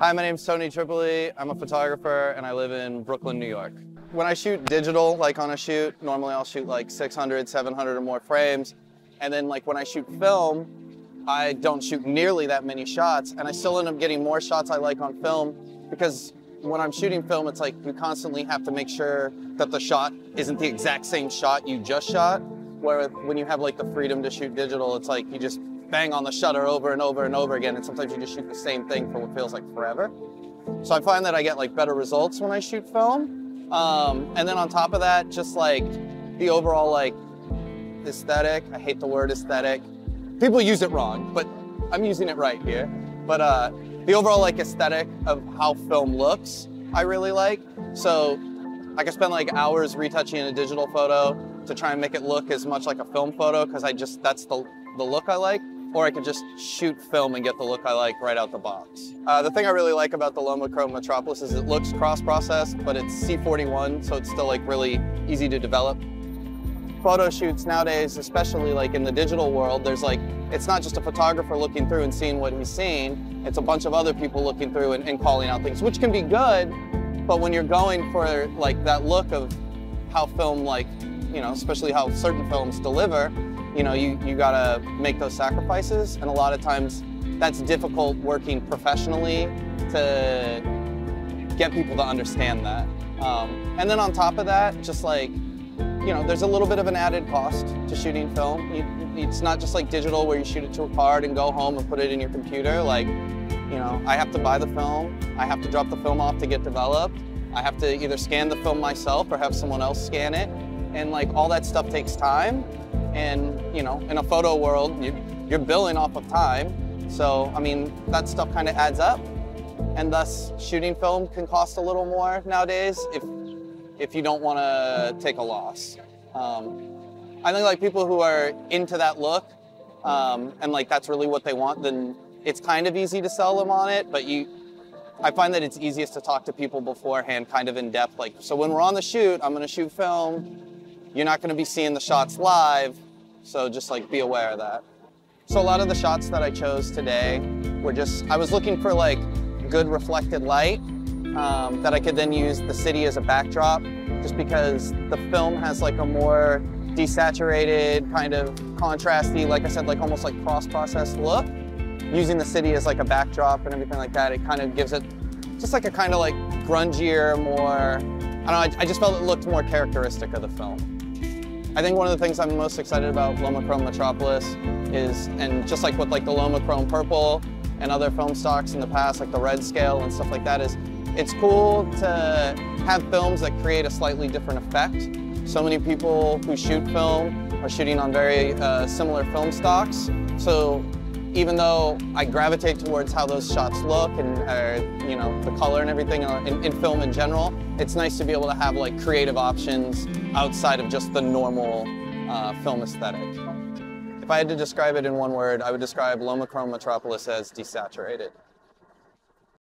Hi, my name's Tony Tripoli. I'm a photographer and I live in Brooklyn, New York. When I shoot digital, like on a shoot, normally I'll shoot like 600, 700 or more frames. And then like when I shoot film, I don't shoot nearly that many shots and I still end up getting more shots I like on film because when I'm shooting film, it's like you constantly have to make sure that the shot isn't the exact same shot you just shot. Where when you have like the freedom to shoot digital, it's like you just bang on the shutter over and over and over again, and sometimes you just shoot the same thing for what feels like forever. So I find that I get like better results when I shoot film. Um, and then on top of that, just like the overall like aesthetic. I hate the word aesthetic. People use it wrong, but I'm using it right here. But uh, the overall like aesthetic of how film looks, I really like. So I can spend like hours retouching a digital photo to try and make it look as much like a film photo because I just that's the the look I like or I could just shoot film and get the look I like right out the box. Uh, the thing I really like about the LomoChrome Metropolis is it looks cross-processed, but it's C41, so it's still like really easy to develop. Photo shoots nowadays, especially like in the digital world, there's like, it's not just a photographer looking through and seeing what he's seeing, it's a bunch of other people looking through and, and calling out things, which can be good, but when you're going for like that look of how film like, you know, especially how certain films deliver, you know, you, you gotta make those sacrifices. And a lot of times that's difficult working professionally to get people to understand that. Um, and then on top of that, just like, you know, there's a little bit of an added cost to shooting film. You, it's not just like digital where you shoot it to a card and go home and put it in your computer. Like, you know, I have to buy the film, I have to drop the film off to get developed, I have to either scan the film myself or have someone else scan it. And like all that stuff takes time. And, you know, in a photo world, you, you're billing off of time. So, I mean, that stuff kind of adds up. And thus, shooting film can cost a little more nowadays if, if you don't want to take a loss. Um, I think like people who are into that look um, and like that's really what they want, then it's kind of easy to sell them on it, but you, I find that it's easiest to talk to people beforehand, kind of in depth. Like, so when we're on the shoot, I'm going to shoot film. You're not going to be seeing the shots live, so just like be aware of that. So a lot of the shots that I chose today were just, I was looking for like good reflected light um, that I could then use the city as a backdrop, just because the film has like a more desaturated, kind of contrasty, like I said, like almost like cross-processed look. Using the city as like a backdrop and everything like that, it kind of gives it just like a kind of like grungier, more, I don't know, I, I just felt it looked more characteristic of the film. I think one of the things I'm most excited about LomoChrome Metropolis is, and just like with like the LomoChrome Purple and other film stocks in the past, like the red scale and stuff like that, is it's cool to have films that create a slightly different effect. So many people who shoot film are shooting on very uh, similar film stocks. So even though I gravitate towards how those shots look and uh, you know the color and everything uh, in, in, film in general, it's nice to be able to have like creative options outside of just the normal uh, film aesthetic. If I had to describe it in one word, I would describe LomoChrome Metropolis as desaturated.